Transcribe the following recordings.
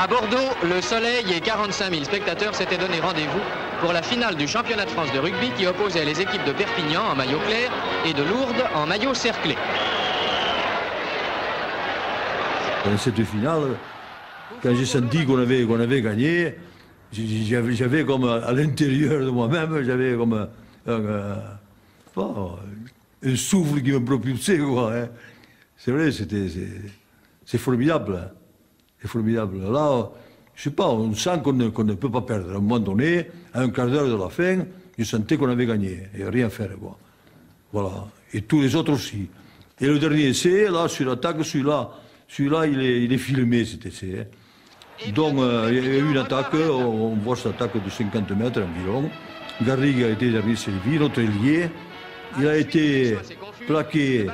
À Bordeaux, le Soleil et 45 000 spectateurs s'étaient donné rendez-vous pour la finale du championnat de France de rugby qui opposait les équipes de Perpignan en maillot clair et de Lourdes en maillot cerclé. Dans cette finale, quand j'ai senti qu'on avait, qu'on avait gagné, j'avais, comme à l'intérieur de moi-même, j'avais comme un, un souffle qui me propulsait. hein. C'est vrai, c'était, c'est formidable. C'est formidable. Là, je sais pas, on sent qu'on ne, ne peut pas perdre. À un moment donné, à un quart d'heure de la fin, je sentais qu'on avait gagné. Et rien à faire, quoi. Voilà. Et tous les autres aussi. Et le dernier essai, là, sur l'attaque, celui-là, celui-là, il est, il est filmé, cet essai. hein. Donc, euh, il y a eu une attaque, on, on voit cette attaque de 50 mètres environ. Garrigue a été derrière Sylvie, notre ailier. Il a été plaqué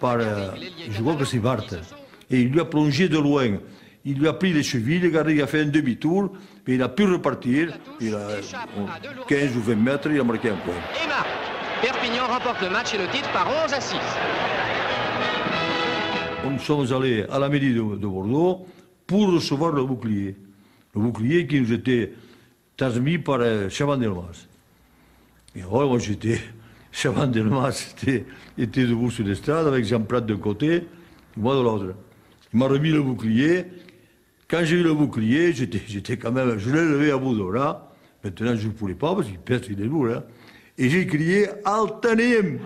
par, euh, je crois que c'est Bart. Et il lui a plongé de loin. Il lui a pris les chevilles, Garrigue a fait un demi-tour, mais il a pu repartir. Il a euh, 15 ou 20 mètres, il a marqué un point. Et marque. Perpignan remporte le match et le titre par 11 à 6. Nous sommes allés à la mairie de, de Bordeaux pour recevoir le bouclier. Le bouclier qui nous était transmis par euh, Chaban Delmas. Et alors, moi, j'étais. Chaban Delmas était, était debout sur l'estrade avec Jean Prat d'un côté, et moi de l'autre. Il m'a remis le bouclier. Quand j'ai eu le bouclier, j'étais, quand même. Je l'ai levé à bout bras. Maintenant, je ne pouvais pas parce qu'il pèse, est lourd. hein. Et j'ai crié Altanim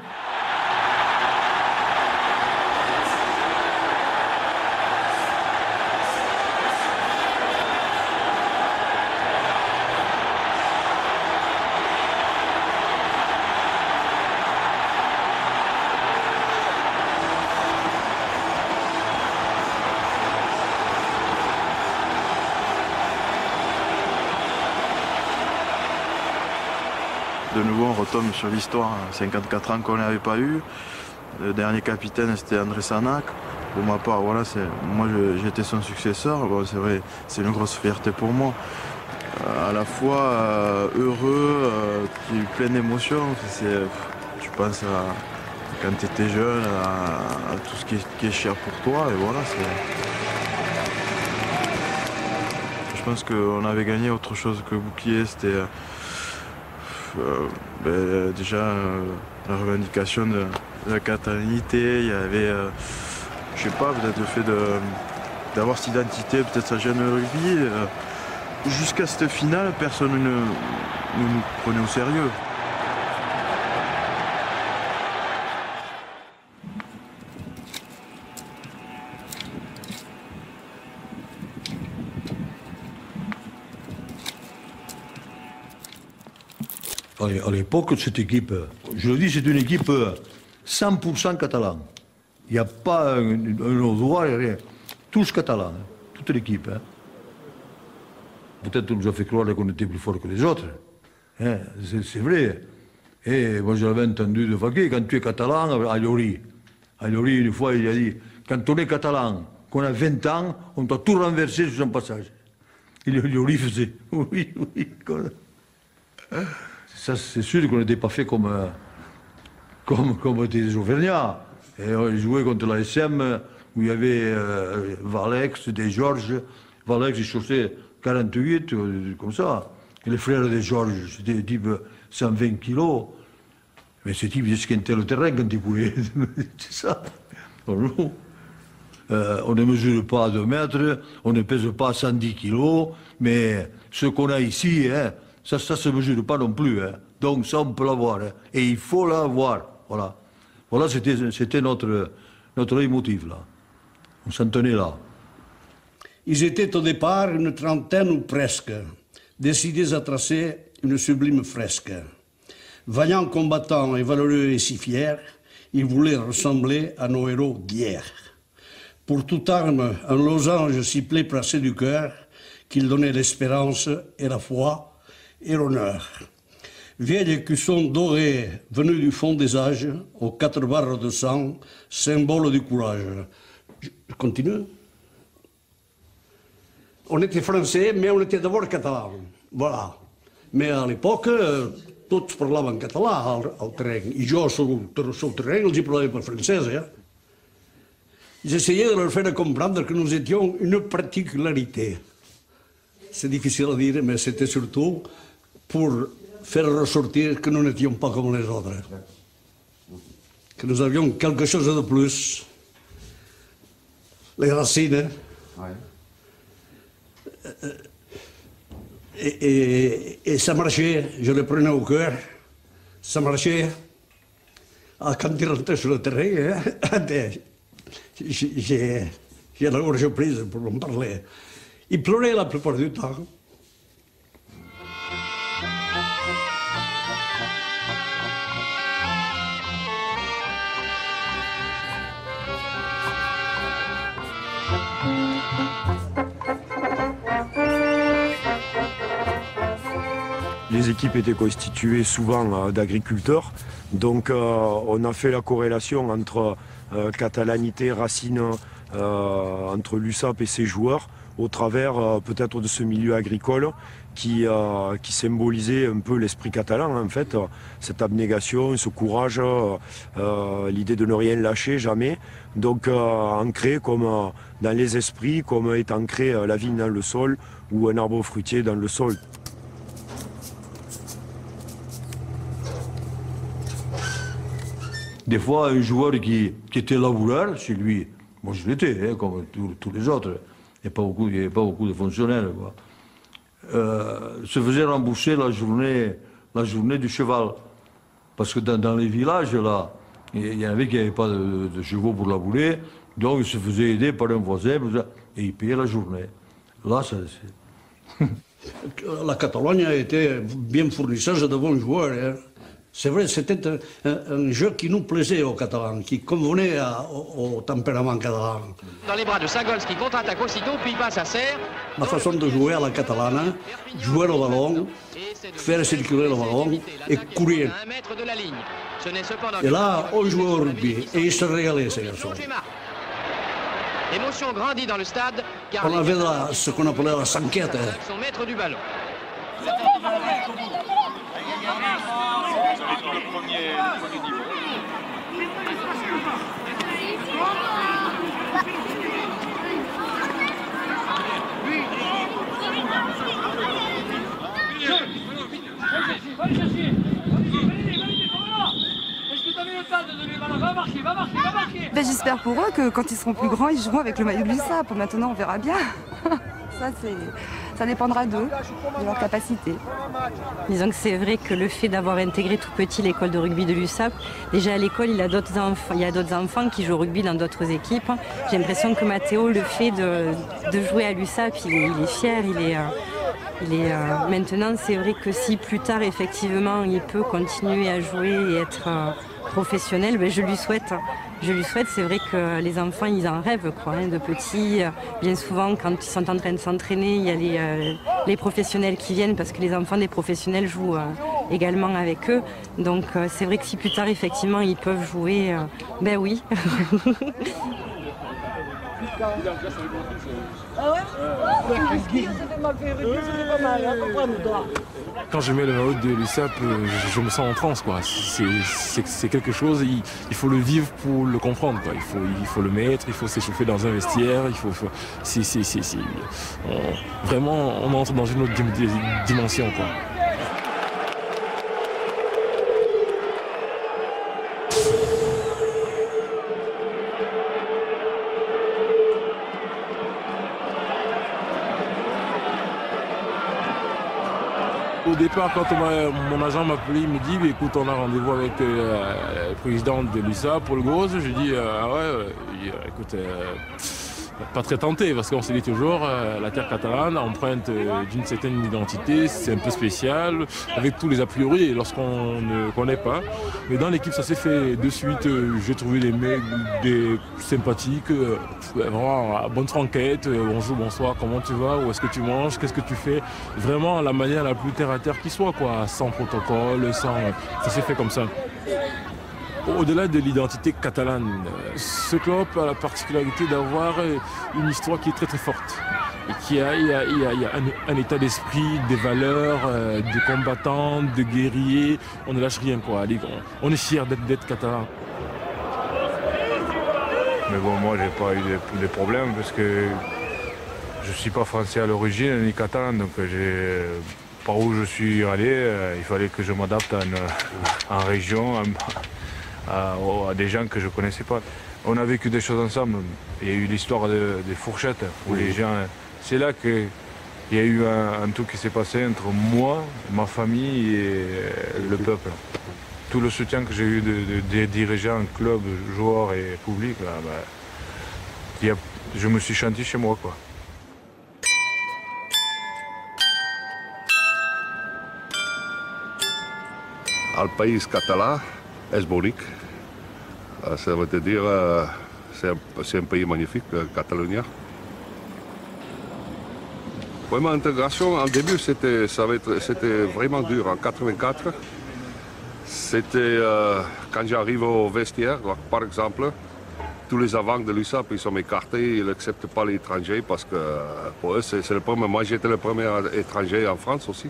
sur l'histoire. 54 ans qu'on n'avait pas eu. Le dernier capitaine, c'était André Sanac. Pour ma part, voilà, c'est, moi, j'étais son successeur. Bon, c'est vrai, c'est une grosse fierté pour moi. Euh, à la fois euh, heureux, euh, plein d'émotions. Tu penses à quand tu étais jeune, à, tout ce qui est, cher pour toi. Et voilà. Je pense qu'on avait gagné autre chose que bouclier. C'était ben, déjà euh, la revendication de, la catalanité. Il y avait, euh, je sais pas, peut-être le fait d'avoir cette identité, peut-être sa jeune rugby. euh, jusqu'à cette finale, personne ne, ne nous prenait au sérieux. À l'é- à l'époque, cette équipe, je le dis, c'est une équipe euh, 100% catalane. Il n'y a pas un, un Audois, rien. Tous catalans, hein. toute l'équipe. hein. Peut-être on nous a fait croire qu'on était plus fort que les autres. hein. C'est vrai. Et moi, je l'avais entendu de Vaquet, quand tu es catalan, à Llori. À Llori, une fois, il a dit, quand on est catalan, qu'on a 20 ans, on doit tout renverser sur son passage. Et Llori faisait, oui, oui. Ça, c'est sûr qu'on n'était pas fait comme, euh, comme, comme des Auvergnats. Et on jouait contre la SM où il y avait euh, Valex, des Georges. Valex, il chaussait 48, euh, comme ça. Les frères des Georges, c'était des types 120 kilos. Mais ces types, ils esquintaient le terrain quand ils pouvaient. c'est ça. Euh, on ne mesure pas à 2 mètres, on ne pèse pas 110 kilos, mais ce qu'on a ici, hein, ça ne se mesure pas non plus. hein. Donc ça, on peut l'avoir. hein. Et il faut l'avoir. Voilà. Voilà, c'était notre, notre leitmotiv, là. On s'en tenait là. Ils étaient au départ une trentaine ou presque, décidés à tracer une sublime fresque. Vaillants combattants et valeureux et si fiers, ils voulaient ressembler à nos héros d'hier. Pour toute arme, un losange sifflé placé du cœur, qu'il donnait l'espérance et la foi et l'honneur. Vieille écusson dorée, venue du fond des âges, aux quatre barres de sang, symbole du courage. Je continue on était français, mais on était d'abord catalans. Voilà. Mais à l'époque, eh, tots parlaven català al, al terreny. I jo, sobre el terreny, els hi parlava per francès, eh? J'essayais de leur faire comprendre que nous étions une particularité. c'est difficile à dire, mais c'était surtout pour faire ressortir que nous n'étions pas comme les autres. Que nous avions quelque chose de plus. Les racines. Et, ça marchait, je le prenais au cœur. Ça marchait. Ah, quand il rentrait sur le terrain, hein, j'ai la gorge prise pour en parler. Il pleurait la plupart du temps. Les équipes étaient constituées souvent euh, d'agriculteurs, donc euh, on a fait la corrélation entre euh, catalanité, racine, entre l'USAP et ses joueurs au travers peut-être de ce milieu agricole qui, symbolisait un peu l'esprit catalan en fait, cette abnégation, ce courage, l'idée de ne rien lâcher jamais, donc ancré comme dans les esprits, comme est ancré la vigne dans le sol ou un arbre fruitier dans le sol. Des fois, un joueur qui, était laboureur, chez lui, moi je l'étais, hein, comme tous, les autres, il n'y a pas beaucoup, de fonctionnaires, euh, se faisait rembourser la journée, la journée du cheval. Parce que dans, les villages, là, il y en avait qui n'avaient pas de, chevaux pour labourer, donc il se faisait aider par un voisin, et il payait la journée. Là, ça, La Catalogne a été bien fournisseuse de bons joueurs. Hein. C'est vrai, c'était un, jeu qui nous plaisait aux Catalans, qui convenait au, tempérament catalan. Dans les bras de Sagolski, contre-attaque aussitôt, puis passe à Serre. Ma façon de jouer à la catalane, jouer au ballon, faire circuler le ballon et courir. Et là, on jouait au rugby et ils se régalaient, ces garçons. L'émotion grandit dans le stade. Car on avait ce qu'on appelait la sanquette. Son maître du ballon. Ben, j'espère pour eux que quand ils seront plus grands, ils joueront avec le maillot l'USAP. Maintenant, on verra bien. Ça, c'est ça dépendra d'eux, de leur capacité. Disons que c'est vrai que le fait d'avoir intégré tout petit l'école de rugby de l'USAP, déjà à l'école, il, il y a d'autres enfants qui jouent au rugby dans d'autres équipes. J'ai l'impression que Mathéo, le fait de, jouer à l'USAP, il, est fier, il est... Euh, maintenant, c'est vrai que si plus tard, effectivement, il peut continuer à jouer et être euh, professionnel, ben, je lui souhaite. Je lui souhaite, c'est vrai que les enfants, ils en rêvent, quoi, hein, de petits. Bien souvent, quand ils sont en train de s'entraîner, il y a les, euh, professionnels qui viennent parce que les enfants des professionnels jouent également avec eux. Donc, c'est vrai que si plus tard, effectivement, ils peuvent jouer, ben oui. Quand je mets le maillot de l'USAP, euh, je, me sens en transe. C'est quelque chose, il, faut le vivre pour le comprendre. Il, faut, il faut le mettre, il faut s'échauffer dans un vestiaire. Il faut, vraiment, on entre dans une autre dimension. Quoi. Au départ, quand mon agent m'a appelé, il me dit écoute, on a rendez-vous avec euh, le président de l'USA, Paul Grosse. Je dis ah ouais, euh, écoute, euh, pas très tenté parce qu'on se dit toujours euh, la terre catalane empreinte euh, d'une certaine identité, c'est un peu spécial, avec tous les a priori lorsqu'on ne connaît pas. Mais dans l'équipe ça s'est fait de suite, euh, j'ai trouvé des mecs sympathiques, vraiment bonne franquette, bonjour, bonsoir, comment tu vas, où est-ce que tu manges, qu'est-ce que tu fais, vraiment la manière la plus terre à terre qui soit quoi, sans protocole, sans. ça s'est fait comme ça. Au-delà de l'identité catalane, ce club a la particularité d'avoir une histoire qui est très très forte. Qui a, il y a, un, état d'esprit, des valeurs, euh, de combattants, de guerriers. On ne lâche rien quoi. On, est fiers d'être catalan. Mais bon, moi, j'ai pas eu de, problèmes parce que je suis pas français à l'origine ni catalan, donc par où je suis allé, il fallait que je m'adapte en région, à, des gens que je ne connaissais pas. On a vécu des choses ensemble. Il y a eu l'histoire des fourchettes où les gens. C'est là qu'il y a eu un, un truc qui s'est passé entre moi, ma famille et le peuple tout le soutien que j'ai eu des dirigeants, clubs, joueurs et public, bah, je me suis chanté chez moi. Quoi. Al est bonique. Euh, ça veut dire euh, c'est un, pays magnifique, euh, Catalogne. Pour ma intégration, en début, c'était vraiment dur. En 84, c'était quand j'arrive au vestiaire, par exemple, tous les avants de l'USAP ils sont écartés, ils n'acceptent pas les étrangers parce que pour eux c'est le premier. Moi j'étais le premier étranger en France aussi.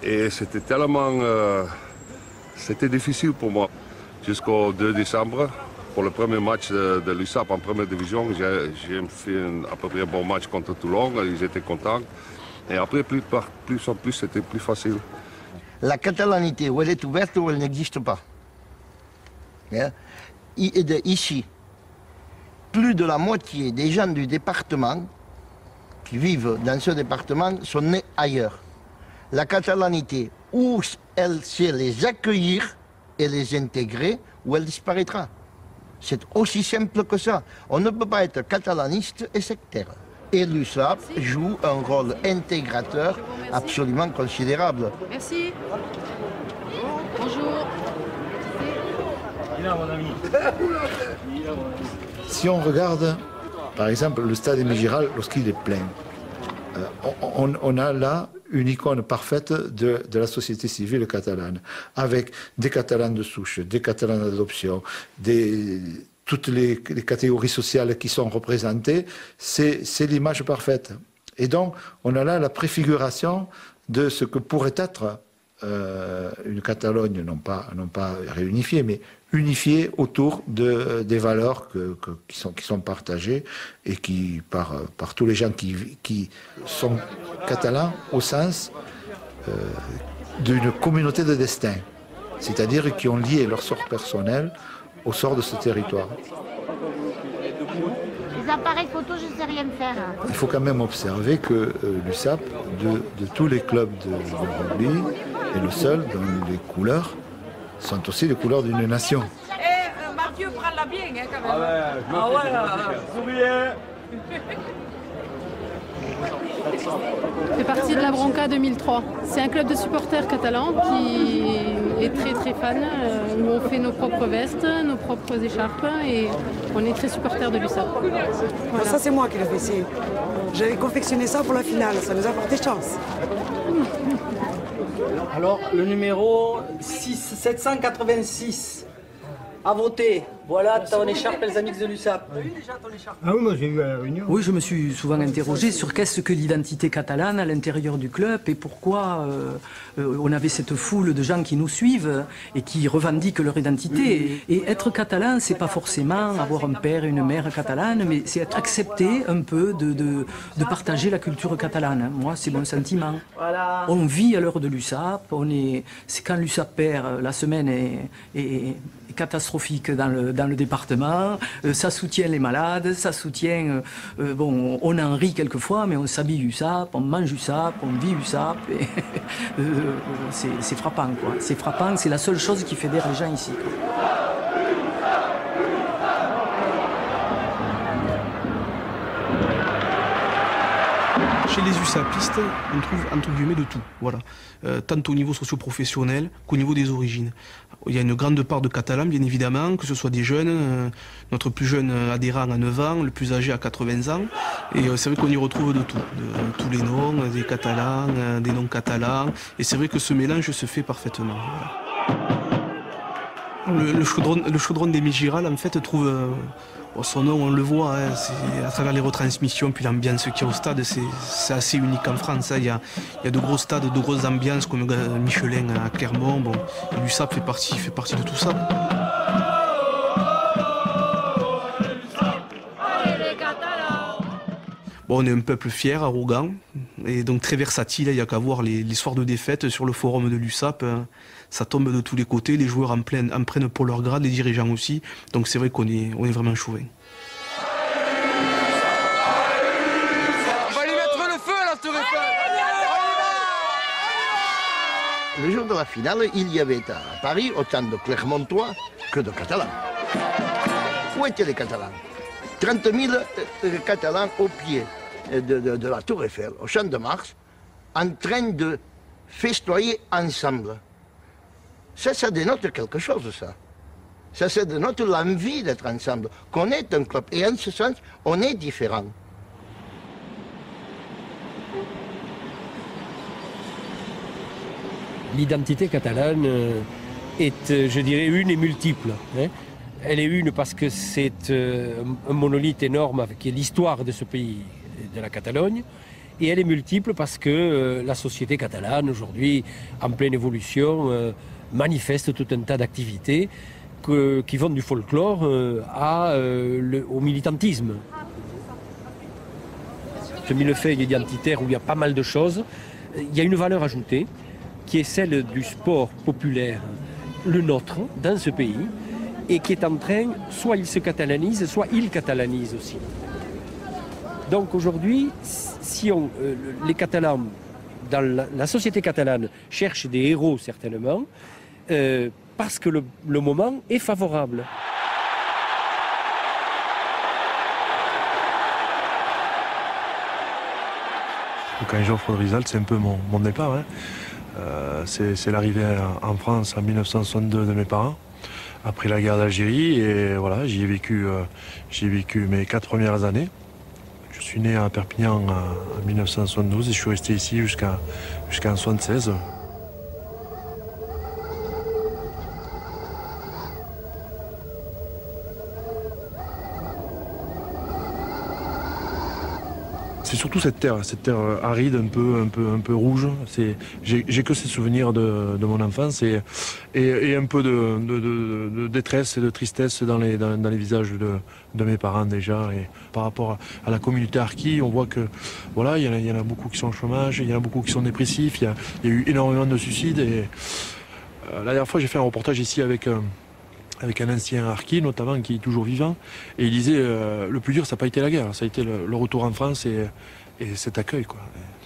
Et c'était tellement. C'était difficile pour moi. Jusqu'au 2 décembre, pour le premier match de, l'USAP en première division, j'ai fait un, à peu près un bon match contre Toulon, ils étaient contents. Et après, plus, en plus, c'était plus facile la catalanité, où elle est ouverte ou elle n'existe pas. Hein? Ici, plus de la moitié des gens du département qui vivent dans ce département sont nés ailleurs. La catalanité, où elle sait les accueillir et les intégrer, ou elle disparaîtra. C'est aussi simple que ça. On ne peut pas être catalaniste et sectaire. Et l'USAP joue un rôle intégrateur absolument considérable. Merci. Bonjour. Si on regarde, par exemple, le stade Mégiral lorsqu'il est plein, euh, on, a là une icône parfaite de, la société civile catalane, avec des Catalans de souche, des Catalans d'adoption, toutes les, catégories sociales qui sont représentées, c'est l'image parfaite. Et donc, on a là la préfiguration de ce que pourrait être euh, une Catalogne, non pas, non réunifiée, mais unifiée autour de, des valeurs qui, sont, partagées et qui, par, par tous les gens qui, qui sont catalans au sens euh, d'une communauté de destin, c'est-à-dire qui ont lié leur sort personnel au sort de ce territoire. Les appareils photo, je ne sais rien faire. Il faut quand même observer que euh, l'USAP, de, tous les clubs de, rugby, est le seul dont les couleurs sont aussi les couleurs d'une nation. Eh, euh, Mathieu, prends-la bien, hein, quand même. Ah ouais, je ah ouais, fait partie de la Bronca 2003. C'est un club de supporters catalans qui est très très fan, euh, où on fait nos propres vestes, nos propres écharpes et on est très supporters de l'USAP. Ça c'est moi qui l'ai fait. J'avais confectionné ça pour la finale, ça nous a porté chance. Alors le numéro 6, 786 à voter. Voilà ton écharpe, les amis de l'USAP. Ah oui, moi j'ai eu à la réunion. Oui, je me suis souvent interrogé sur qu'est-ce que l'identité catalane à l'intérieur du club et pourquoi euh, euh, on avait cette foule de gens qui nous suivent et qui revendiquent leur identité. Et être catalan, c'est pas forcément avoir un père et une mère catalane, mais c'est être accepté un peu de, de, de, partager la culture catalane. Moi, c'est mon sentiment. On vit à l'heure de l'USAP, on est, c'est quand l'USAP perd, la semaine est, est catastrophique dans le, dans le département. Euh, ça soutient les malades, ça soutient. Euh, euh, bon, on en rit quelquefois, mais on s'habille USAP, on mange USAP, on vit USAP. c'est frappant, quoi. C'est frappant, c'est la seule chose qui fédère les gens ici. Chez les USAPistes, on trouve entre guillemets de tout, voilà. tant au niveau socio-professionnel qu'au niveau des origines. Il y a une grande part de Catalans, bien évidemment, que ce soit des jeunes. Euh, notre plus jeune adhérent a 9 ans, le plus âgé a 80 ans. Et euh, c'est vrai qu'on y retrouve de tout. De, tous les noms, des Catalans, euh, des noms catalans. Et c'est vrai que ce mélange se fait parfaitement. Le, chaudron, le chaudron des Migiral, en fait, trouve son nom, on le voit, hein, à travers les retransmissions, puis l'ambiance qu'il y a au stade, c'est assez unique en France. Hein. Il, y a, de gros stades, de grosses ambiances comme Michelin à Clermont. Bon, l'USAP fait partie, fait partie de tout ça. on est un peuple fier, arrogant, et donc très versatile. Il n'y a qu'à voir les, les, soirs de défaite sur le forum de l'USAP. Hein. Ça tombe de tous les côtés, les joueurs en, plein, en prennent pour leur grade, les dirigeants aussi. Donc c'est vrai qu'on est, on est vraiment chauvin. Le jour de la finale, il y avait à Paris autant de Clermontois que de Catalans. Où étaient les Catalans? 30 000 Catalans au pied de, de, de, la Tour Eiffel, au Champ de Mars, en train de festoyer ensemble. Ça, ça dénote quelque chose, ça. Ça, ça dénote l'envie d'être ensemble, qu'on est un club. Et en ce sens, on est différent. L'identité catalane est, je dirais, une et multiple. Hein. Elle est une parce que c'est un monolithe énorme qui est l'histoire de ce pays, de la Catalogne. Et elle est multiple parce que la société catalane, aujourd'hui, en pleine évolution, manifeste tout un tas d'activités qui vont du folklore à, le, au militantisme. Ce millefeuille identitaire où il y a pas mal de choses, il y a une valeur ajoutée qui est celle du sport populaire, le nôtre, dans ce pays, et qui est en train, soit il se catalanise, soit il catalanise aussi. Donc aujourd'hui, si euh, les Catalans, dans la, la, société catalane, cherchent des héros certainement, euh, parce que le, moment est favorable. Quand j'offre Rizal, c'est un peu mon, départ. Hein. Euh, c'est l'arrivée en France en 1962 de mes parents, après la guerre d'Algérie. Et voilà, j'y ai, vécu, euh, mes quatre premières années. Je suis né à Perpignan en, en 1972 et je suis resté ici jusqu'en jusqu 1976. C'est surtout cette terre, cette terre aride, un peu, un peu, un peu rouge. J'ai que ces souvenirs de, mon enfance et, et, un peu de, détresse et de tristesse dans les, dans, les visages de, mes parents déjà. Et par rapport à la communauté Arki, on voit que voilà, il y, en a, beaucoup qui sont au chômage, il y en a beaucoup qui sont dépressifs, il y a, il y a eu énormément de suicides. Et, euh, la dernière fois, j'ai fait un reportage ici avec avec un ancien harki notamment qui est toujours vivant. Et il disait euh, le plus dur ça n'a pas été la guerre. Ça a été le, le retour en France et, et, cet accueil quoi.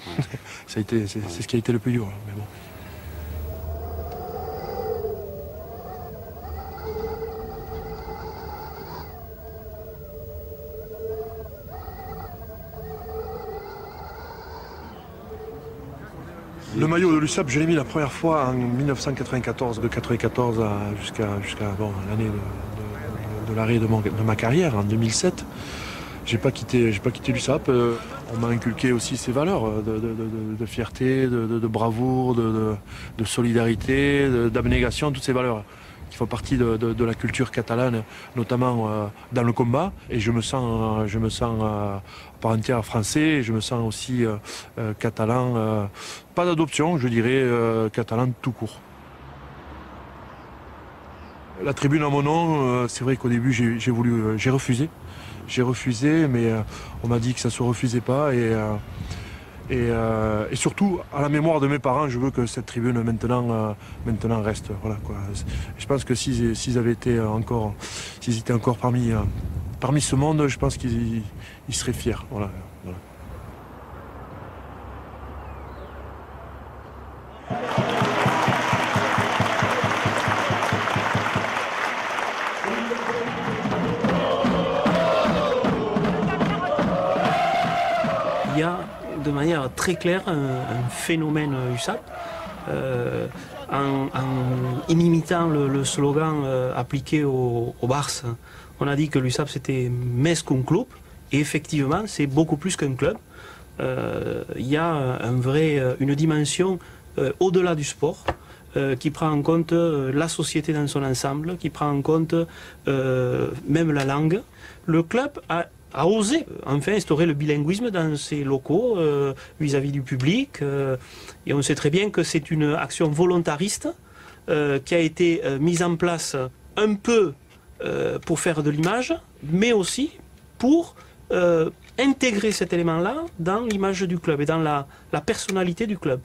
Ça a été c'est ce qui a été le plus dur mais bon maillot de l'USAP, je l'ai mis la première fois en 1994, de 94 jusqu'à l'année de, l'arrêt de, ma carrière, en 2007. J'ai pas quitté, pas quitté l'USAP. Euh, on m'a inculqué aussi ces valeurs de, de fierté, de, bravoure, de, solidarité, d'abnégation, toutes ces valeurs qui font partie de, la culture catalane, notamment euh, dans le combat. Et je me sens, je me sens euh, par entière français, je me sens aussi euh, euh catalan, euh, pas d'adoption, je dirais euh, catalan tout court. La tribune à mon nom, c'est vrai qu'au début j'ai voulu, j'ai refusé. J'ai refusé, mais on m'a dit que ça se refusait pas et et, euh, et, surtout, à la mémoire de mes parents, je veux que cette tribune maintenant, euh, reste. Voilà, quoi. Je pense que s'ils avaient été encore, s'ils étaient encore parmi, euh, parmi ce monde, je pense qu'ils seraient fiers. Voilà. De manière très claire un, phénomène USAP. Euh, en, imitant le, slogan euh, appliqué au, Barça, on a dit que l'USAP c'était més qu'un club, et effectivement c'est beaucoup plus qu'un club. Il euh, y a un vrai, une dimension au-delà du sport, qui prend en compte la société dans son ensemble, qui prend en compte même la langue. Le club a a osé enfin instaurer le bilinguisme dans ses locaux vis-à-vis euh, -vis du public. Euh, et on sait très bien que c'est une action volontariste euh, qui a été mise en place un peu pour faire de l'image, mais aussi pour intégrer cet élément-là dans l'image du club et dans la personnalité du club.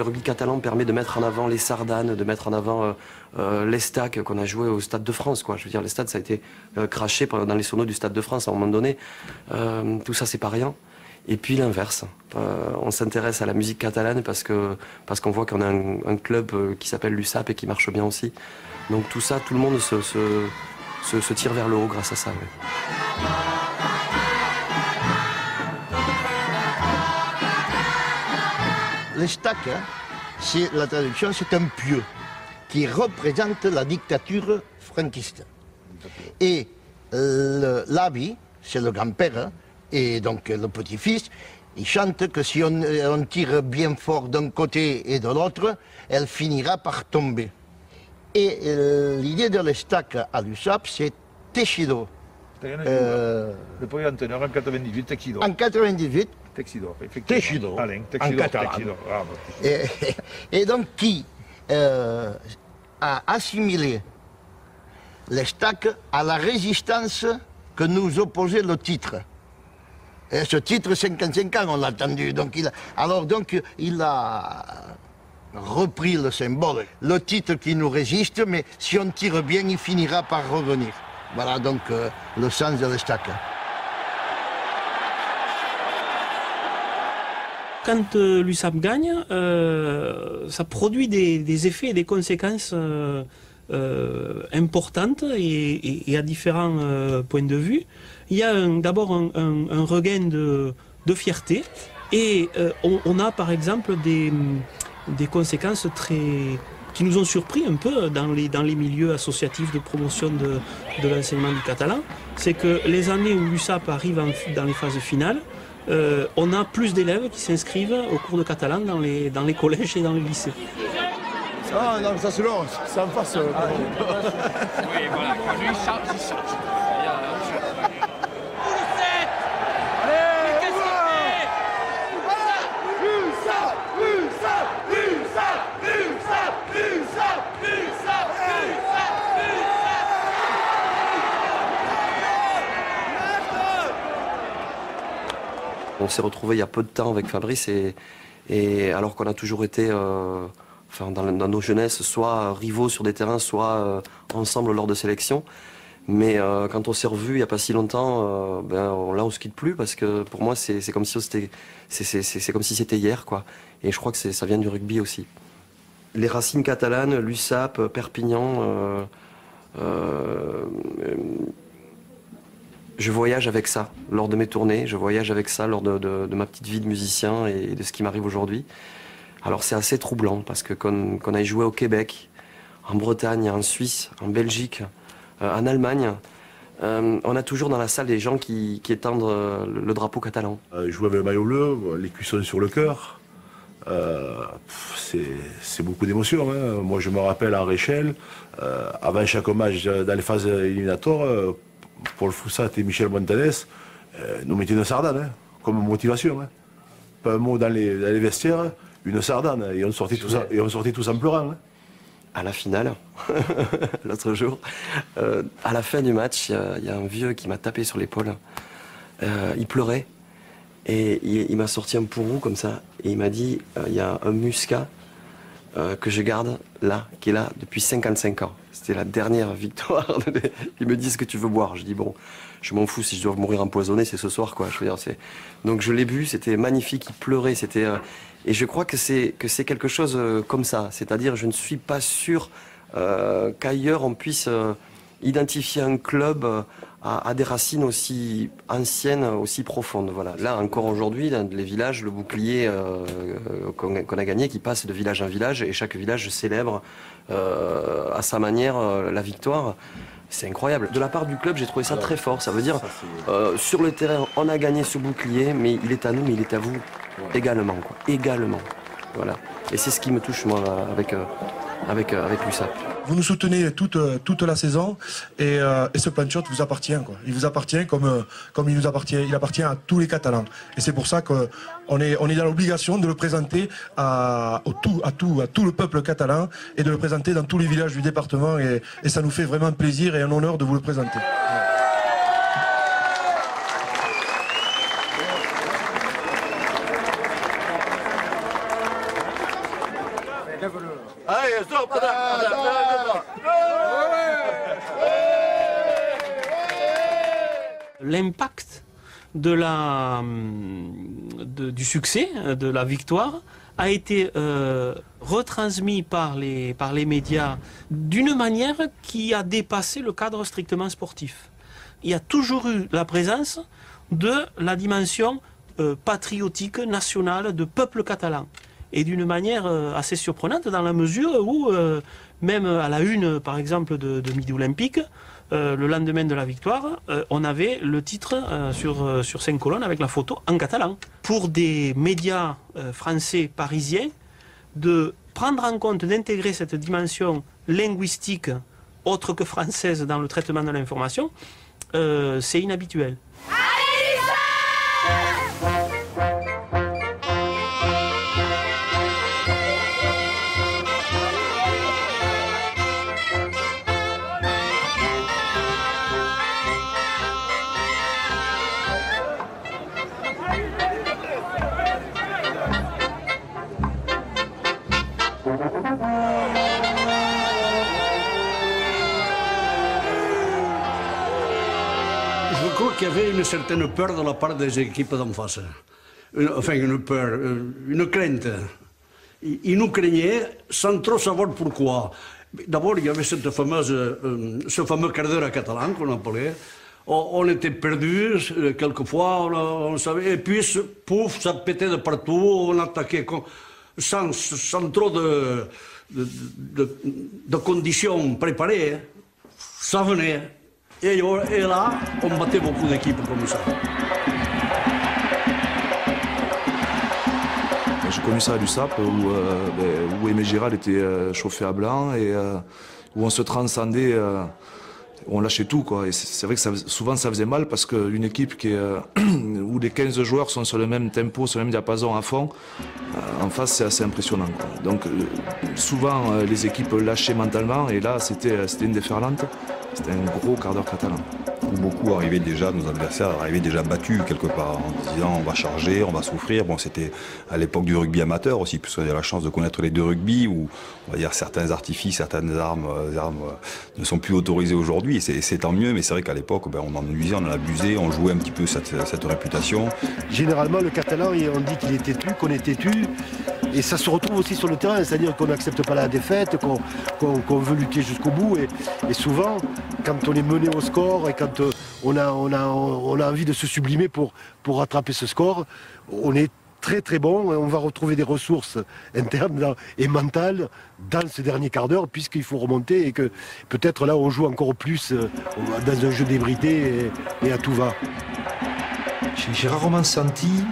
Le rugby catalan permet de mettre en avant les sardanes, de mettre en avant euh, euh, les stacks qu'on a joué au Stade de France. Quoi. Je veux dire, les ça a été euh, craché dans les sonos du Stade de France à un moment donné. Euh, tout ça, c'est pas rien. Et puis l'inverse. On s'intéresse à la musique catalane parce que parce qu'on voit qu'on a un, club qui s'appelle l'USAP et qui marche bien aussi. Donc tout ça, tout le monde se, se, tire vers le haut grâce à ça. Le stack, hein, c'est la traduction, c'est un pieu qui représente la dictature franquiste. Et l'habit, c'est le grand-père, hein, et donc le petit-fils, il chante que si on, on tire bien fort d'un côté et de l'autre, elle finira par tomber. Et euh, l'idée de l'estac à l'USAP, c'est Techido. Euh, Le premier entraîneur en 98, Texido. en 98, Texido, effectivement. Texido, Alain, en Texido, catalan. Texido. Ah, bah, et, et donc qui euh, a assimilé les stacks à la résistance que nous opposait le titre. Et ce titre, 55 ans, on l'a entendu. Donc il a- alors donc, il a repris le symbole, le titre qui nous résiste, mais si on tire bien, il finira par revenir. Voilà donc euh, le sens de l'estac. Quand euh, l'USAP gagne, euh, ça produit des, effets et des conséquences euh, importantes et, à différents points de vue. Il y a d'abord un, regain de, fierté et on, a par exemple des, conséquences très qui nous ont surpris un peu dans les, milieux associatifs de promotion de, l'enseignement du catalan. C'est que les années où l'USAP arrive dans les phases finales, euh, on a plus d'élèves qui s'inscrivent au cours de catalan dans les, dans les collèges et dans les lycées. Ah non, ça c'est long, ça en face. euh, Oui, voilà, quand lui charge, il charge. S'est retrouvé il y a peu de temps avec Fabrice et, alors qu'on a toujours été euh, enfin, dans, nos jeunesses soit rivaux sur des terrains, soit euh, ensemble lors de sélections. Mais euh, quand on s'est revus il n'y a pas si longtemps, ben, on- là on se quitte plus parce que pour moi c'est comme si c'était comme si c'était hier quoi. Et je crois que ça vient du rugby aussi. Les racines catalanes, l'USAP, Perpignan. Je voyage avec ça lors de mes tournées, je voyage avec ça lors de, ma petite vie de musicien et de ce qui m'arrive aujourd'hui. Alors c'est assez troublant parce que qu'on qu'on aille jouer au Québec, en Bretagne, en Suisse, en Belgique, euh, en Allemagne, euh, on a toujours dans la salle des gens qui, étendent euh, le, drapeau catalan. Jouer avec le maillot bleu, les cuissons sur le cœur, c'est- beaucoup d'émotions. hein. Moi, je me rappelle à Réchelle, avant chaque match dans les phases éliminatoires, Paul Foussat et Michel Montanes euh, nous mettaient une sardane hein, comme motivation. hein. Pas un mot dans les, dans les vestiaires, une sardane. Et on sortait, tous, en- et on sortait tous en pleurant. hein. à la finale, l'autre jour, euh, à la fin du match, il y a- il y, a un vieux qui m'a tapé sur l'épaule. Euh, il pleurait et il, il m'a sorti un pourrou comme ça et il m'a dit il y a un muscat euh, que je garde là, qui est là depuis 55 ans. C'était la dernière victoire. il me dit est-ce que tu veux boire Je dis bon, je m'en fous si je dois mourir empoisonné, c'est ce soir quoi. Je veux dire, donc je l'ai bu, c'était magnifique. Il pleurait, euh, et je crois que c'est que c'est quelque chose euh, comme ça. C'est-à-dire, je ne suis pas sûr qu'ailleurs on puisse identifier un club à, à des racines aussi anciennes, aussi profondes. Voilà. Là encore aujourd'hui, dans les villages, le bouclier euh, euh, qu'on a gagné qui passe de village en village et chaque village célèbre euh, à sa manière la victoire. C'est incroyable. De la part du club, j'ai trouvé ça très fort. Ça veut dire, euh, sur le terrain, on a gagné ce bouclier, mais il est à nous, mais il est à vous également. Quoi. Également. Voilà. Et c'est ce qui me touche, moi, avec, avec, avec l'USAP. Vous nous soutenez toute, euh, toute la saison et, euh, ce plan de shot vous appartient. Quoi. Il vous appartient comme, euh, comme il nous appartient. Il appartient à tous les Catalans. Et c'est pour ça qu'on est, on est dans l'obligation de le présenter à, tout, à, tout, à tout le peuple catalan et de le présenter dans tous les villages du département. Et ça nous fait vraiment plaisir et un honneur de vous le présenter. L'impact de la, de- du succès, de la victoire, a été euh, retransmis par les, par les médias d'une manière qui a dépassé le cadre strictement sportif. Il y a toujours eu la présence de la dimension euh, patriotique, nationale, de peuple catalan. Et d'une manière euh, assez surprenante dans la mesure où, euh, même à la une, par exemple, de, Midi Olympique, euh, le lendemain de la victoire, on avait le titre sur, sur cinq colonnes avec la photo en catalan. Pour des médias français parisiens, de prendre en compte, d'intégrer cette dimension linguistique autre que française dans le traitement de l'information, c'est inhabituel. Qu'il y avait une certaine peur de la part des équipes d'en face. Une- enfin, une peur, euh, une crainte. Ils, nous craignaient sans trop savoir pourquoi. D'abord, il y avait cette fameuse, euh, ce fameux quart d'heure catalan qu'on appelait. On, était perdus, euh, quelquefois, on, savait. Et puis, pouf, ça pétait de partout, on attaquait sans, trop de, de, de- de conditions préparées. Ça venait. Et, là, on battait beaucoup d'équipes comme ça. J'ai connu ça à l'USAP où, euh, ben, où Aimé Giral était euh, chauffé à blanc et euh, où on se transcendait, on lâchait tout. C'est vrai que souvent ça faisait mal parce qu'une équipe où les 15 joueurs sont sur le même tempo, sur le même diapason à fond, en face c'est assez impressionnant. Donc souvent les équipes lâchaient mentalement et là c'était c'était une déferlante. C'était un gros quart d'heure catalan. Beaucoup arrivaient déjà, nos adversaires arrivaient déjà battus quelque part, en disant on va charger, on va souffrir. Bon, c'était à l'époque du rugby amateur aussi, puisqu'on a la chance de connaître les deux rugby, où on va dire certains artifices, certaines armes, euh, armes euh, ne sont plus autorisées aujourd'hui, c'est tant mieux, mais c'est vrai qu'à l'époque, ben, on en usait, on en abusait, on jouait un petit peu cette, réputation. Généralement, le catalan, on dit qu'il est têtu, qu'on est têtu. Et ça se retrouve aussi sur le terrain, c'est-à-dire qu'on n'accepte pas la défaite, qu'on veut lutter jusqu'au bout. Et, et souvent, quand on est mené au score et quand euh, on, a, on, a, on a envie de se sublimer pour, pour rattraper ce score, on est très très bon on va retrouver des ressources internes et mentales dans ce dernier quart d'heure puisqu'il faut remonter et que peut-être là on joue encore plus euh, dans un jeu débridé et, à tout va. J'ai rarement senti,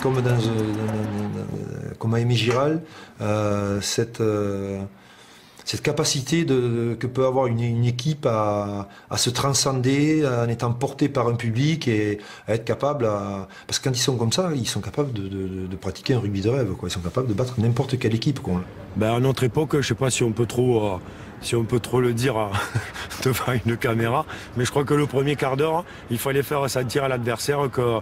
comme, dans, euh, comme à Aimé Giral, euh, cette, cette capacité que peut avoir une, équipe à, se transcender en étant portée par un public et à être capable à... Parce que quand ils sont comme ça, ils sont capables de, pratiquer un rugby de rêve. Ils sont capables de battre n'importe quelle équipe. Ben, à notre époque, je ne sais pas si on peut trop, euh, si on peut trop le dire euh, devant une caméra, mais je crois que le premier quart d'heure, il fallait faire sentir à l'adversaire que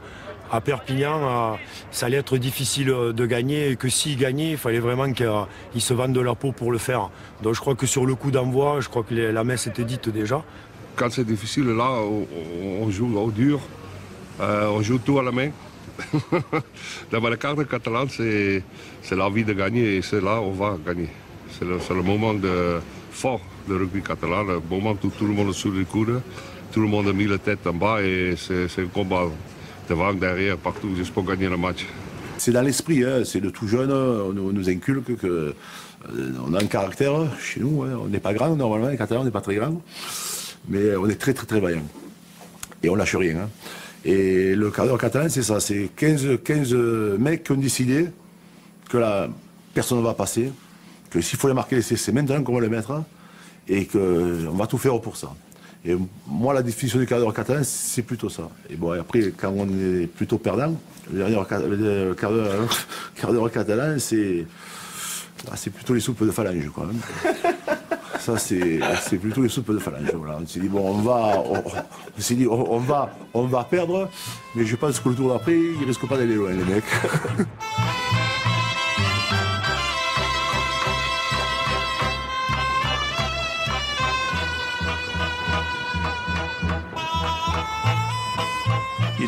à Perpignan, euh, ça allait être difficile euh, de gagner et que s'ils gagnaient, il fallait vraiment qu'ils se vendent de la peau pour le faire. Donc je crois que sur le coup d'envoi, je crois que la messe était dite déjà. Quand c'est difficile, là, on, joue au dur, Euh, on joue tout à la main. Dans la carte catalane, c'est l'envie de gagner et c'est là où on va gagner. C'est le, le moment de, fort le rugby catalan. Le moment où tout le monde est sous les coudes, tout le monde a mis la tête en bas et c'est un combat derrière, partout, juste pour gagner le match. C'est dans l'esprit, hein, c'est de tout jeune, on nous, on nous inculque que euh, on a un caractère chez nous, hein. on n'est pas grand normalement, les Catalans on n'est pas très grand, mais on est très très très vaillant. Et on lâche rien. hein. Et le d'heure catalan c'est ça, c'est 15, 15 mecs qui ont décidé que la personne ne va passer, que s'il faut les marquer, c'est c'est maintenant qu'on va les mettre, et qu'on va tout faire pour ça. Et moi, la définition du quart d'heure catalan, c'est plutôt ça. Et bon, après, quand on est plutôt perdant, le dernier quart le quart d'heure catalan, c'est ah, c'est plutôt les soupes de phalange, quoi. hein. Ça, c'est plutôt les soupes de phalange. Voilà. On s'est dit, bon, on va, on, on s'est dit, on, on va, on va perdre, mais je pense que le tour d'après, ils risquent pas d'aller loin, les mecs.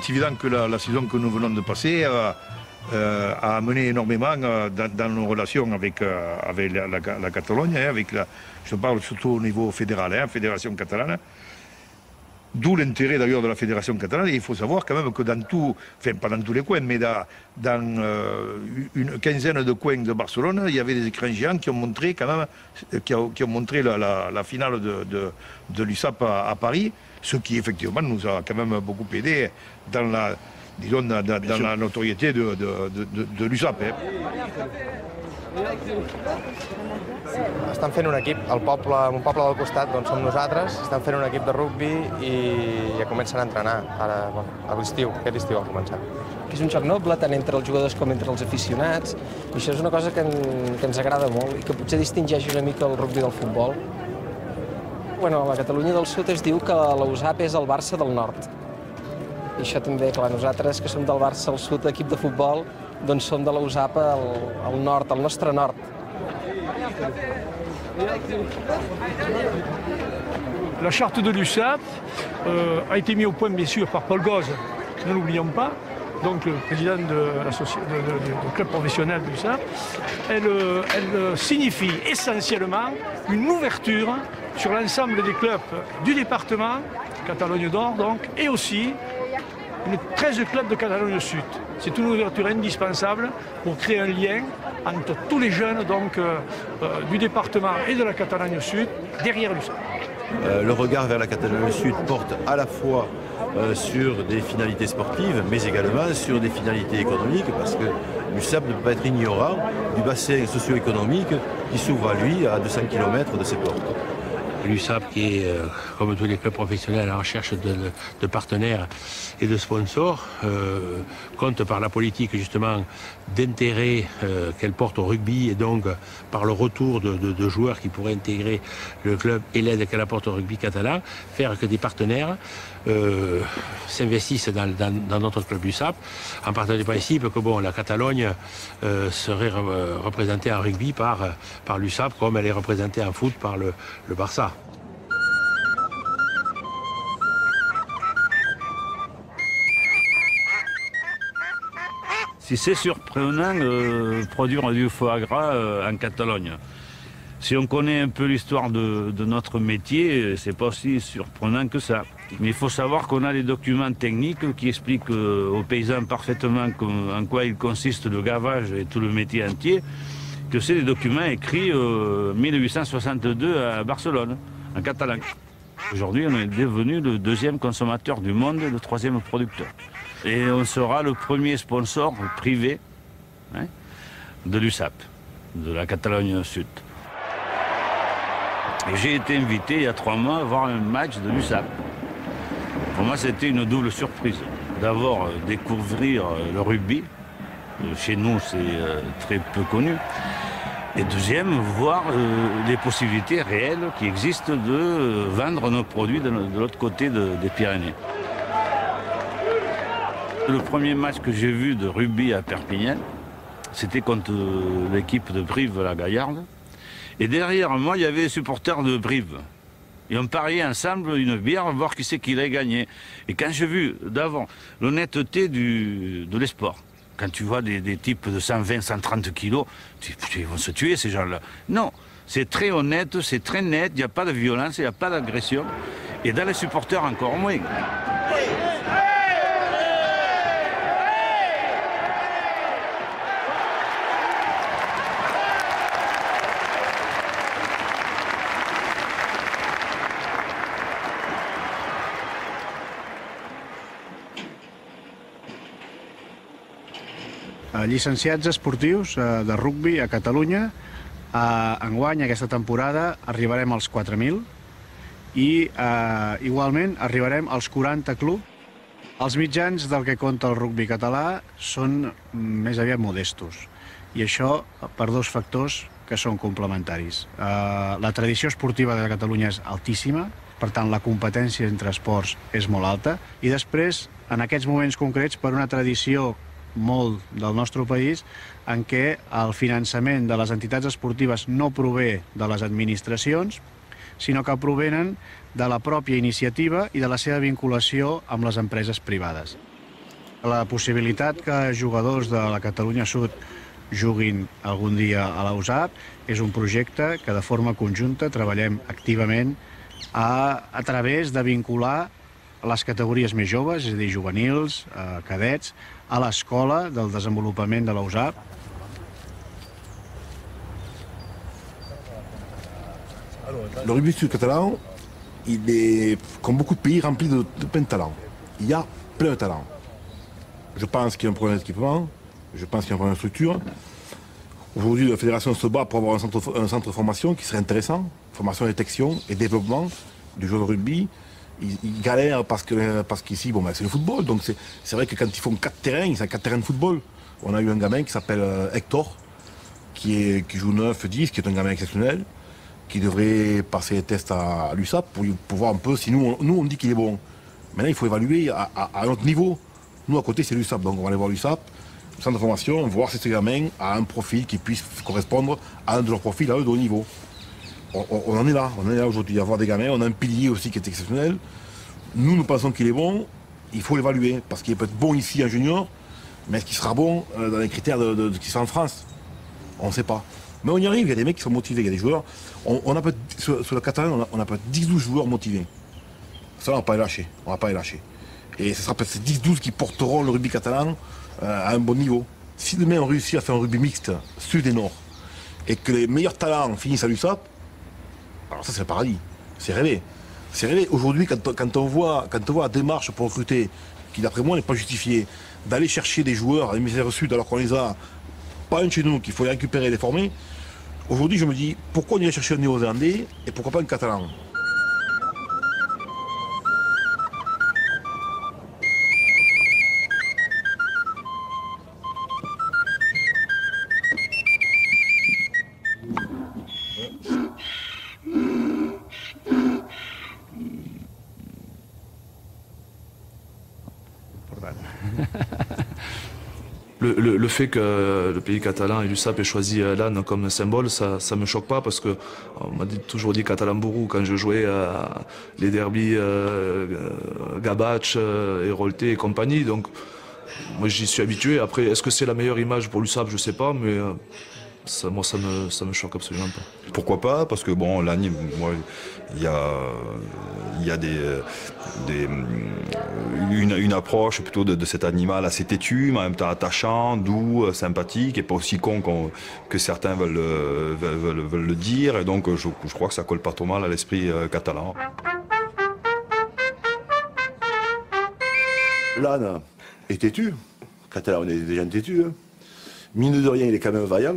est évident que la, saison que nous venons de passer euh, euh, a amené énormément euh, dans, nos relations avec, avec la, Catalogne, hein, avec je parle surtout au niveau fédéral, hein, fédération catalane. D'où l'intérêt d'ailleurs de la fédération catalane. Et il faut savoir quand même que dans tout, enfin pas dans tous les coins, mais dans, une quinzaine de coins de Barcelone, il y avait des écrans géants qui ont montré quand même, qui ont, montré la, finale de, de, de l'USAP à, à Paris, ce qui effectivement nous a quand même beaucoup aidé dans la, disons, dans, dans- dans la notoriété de, de, de, de- de l'USAP. hein. Estan fent un equip, el poble, un poble del costat doncs som nosaltres, estan fent un equip de rugbi i ja comencen a entrenar, ara, bueno, a l'estiu, aquest estiu ha començat. que és un joc noble tant entre els jugadors com entre els aficionats i això és una cosa que, en, que ens agrada molt i que potser distingeix una mica el rugbi del futbol. Bueno, a la Catalunya del Sud es diu que la USAP és el Barça del Nord. Sud, de la nord, nord. La charte de l'USAP euh, a été mise au point bien sûr par Paul Gauze, ne l'oublions pas, donc le président de- du club professionnel de l'USAP. Elle, euh, elle, euh, signifie essentiellement une ouverture sur l'ensemble des clubs du département, Catalogne d'Or donc, et aussi une 13 clubs de Catalogne Sud. C'est une ouverture indispensable pour créer un lien entre tous les jeunes donc, euh, euh, du département et de la Catalogne Sud derrière l'USAP. Euh, le regard vers la Catalogne Sud porte à la fois sur des finalités sportives, mais également sur des finalités économiques, parce que l'USAP ne peut pas être ignorant du bassin socio-économique qui s'ouvre à lui à 200 km de ses portes. L'USAP qui est, euh, comme tous les clubs professionnels, en recherche de, partenaires et de sponsors, euh, compte par la politique justement d'intérêt euh, qu'elle porte au rugby et donc par le retour de, de- de joueurs qui pourraient intégrer le club et l'aide qu'elle apporte au rugby catalan, faire que des partenaires euh, s'investissent dans, notre club USAP, en partant du principe que bon, la Catalogne euh, serait re- représentée en rugby par, par l'USAP comme elle est représentée en foot par le, le Barça. Si c'est surprenant de produire du foie gras euh, en Catalogne. Si on connaît un peu l'histoire de, de notre métier, c'est pas aussi surprenant que ça. Mais il faut savoir qu'on a des documents techniques qui expliquent euh, aux paysans parfaitement en quoi il consiste le gavage et tout le métier entier, que c'est des documents écrits en 1862 à Barcelone, en catalan. Aujourd'hui, on est devenu le deuxième consommateur du monde le troisième producteur. Et on sera le premier sponsor privé hein, de l'USAP, de la Catalogne Sud. J'ai été invité il y a trois mois à voir un match de l'USAP. Pour moi, c'était une double surprise. D'abord, euh, découvrir euh, le rugby. Euh, Chez nous, c'est très peu connu. Et deuxième, voir les possibilités réelles qui existent de vendre nos produits de, l'autre côté de- des Pyrénées. Le premier match que j'ai vu de rugby à Perpignan, c'était contre l'équipe de Brive-la Gaillarde. Et derrière moi, il y avait les supporters de Brive. Et on pariait ensemble une bière, voir qui c'est qui l'a gagné. Et quand j'ai vu d'avant l'honnêteté de l'esport, quand tu vois des, des types de 120, 130 kilos, tu ils vont se tuer ces gens-là. Non, C'est très honnête, c'est très net, il n'y a pas de violence, il n'y a pas d'agression. Et dans les supporters encore moins. Llicenciats esportius eh, de rugbi a Catalunya. Eh, enguany, aquesta temporada, arribarem als 4.000 i eh, igualment arribarem als 40 clubs. Els mitjans del que compta el rugbi català són més aviat modestos i això per dos factors que són complementaris. Eh, la tradició esportiva de Catalunya és altíssima, per tant la competència entre esports és molt alta i després, en aquests moments concrets, per una tradició molt del nostre país en què el finançament de les entitats esportives no prové de les administracions, sinó que provenen de la pròpia iniciativa i de la seva vinculació amb les empreses privades. La possibilitat que jugadors de la Catalunya Sud juguin algun dia a la USAP és un projecte que de forma conjunta treballem activament a, a través de vincular les categories més joves, és a dir, juvenils, eh, cadets, a l'escola del desenvolupament de la USAP. Le rugby sud-catalan, il est, comme beaucoup de pays, rempli de, plein de talents. Il y a plein de talents. Je pense qu'il y a un problème d'équipement, je pense qu'il y a un problème de structure. Aujourd'hui, la fédération se bat pour avoir un centre, un centre de formation qui serait intéressant, formation, détection et développement du jeu de rugby. Ils, galèrent parce que parce qu'ici, bon, ben, c'est le football. Donc c'est vrai que quand ils font quatre terrains, ils ont quatre terrains de football. On a eu un gamin qui s'appelle euh, Hector, qui, est, qui joue 9-10, qui est un gamin exceptionnel, qui devrait passer les tests à, l'USAP pour, voir un peu si nous, on, nous, on dit qu'il est bon. Maintenant, il faut évaluer à, à, à notre niveau. Nous, à côté, c'est l'USAP. Donc, on va aller voir l'USAP, centre de formation, voir si ce gamin a un profil qui puisse correspondre à un de leurs profils à eux de haut niveau. On, en est là, on en est là aujourd'hui. Avoir des gamins, on a un pilier aussi qui est exceptionnel. Nous, nous pensons qu'il est bon, il faut l'évaluer, parce qu'il peut être bon ici en junior, mais est-ce qu'il sera bon euh, dans les critères de, qui sont en France? On ne sait pas. Mais on y arrive, il y a des mecs qui sont motivés, il y a des joueurs. On, a peut sur, sur le Catalan, on a, on a peut-être 10-12 joueurs motivés. Ça, on va pas les lâcher. On va pas les lâcher. Et ce sera peut-être ces 10-12 qui porteront le rugby catalan euh, à un bon niveau. Si demain on réussit à faire un rugby mixte, sud et nord, et que les meilleurs talents finissent à l'USAP, alors ça c'est le paradis. C'est rêvé. C'est rêvé. Aujourd'hui, quand, on- voit, quand on voit la démarche pour recruter, qui d'après moi n'est pas justifiée, d'aller chercher des joueurs à l'hémisphère sud alors qu'on les a pas un chez nous, qu'il faut les récupérer et les former, aujourd'hui je me dis pourquoi on irait chercher un néo-zélandais et pourquoi pas un catalan? Fait que le pays catalan et l'USAP ait choisi euh, l'âne comme symbole, ça ne me choque pas parce que on m'a toujours dit catalan-bourou quand je jouais à les derbies euh, euh, euh, Hérolté et compagnie. Donc moi j'y suis habitué. Après, est-ce que c'est la meilleure image pour l'USAP? Je sais pas, mais euh, ça, moi ça me, ça me choque absolument pas. Pourquoi pas? Parce que bon, l'âne, moi, il y a, il y a des, des, une, une approche plutôt de, de cet animal assez têtu, mais en même temps attachant, doux, sympathique, et pas aussi con qu'on- que certains veulent, veulent, veulent- veulent le dire. Et donc, je, je crois que ça colle pas trop mal à l'esprit euh, catalan. L'âne est têtu. Catalan, on est gens têtus. hein. Mine de rien, il est quand même vaillant.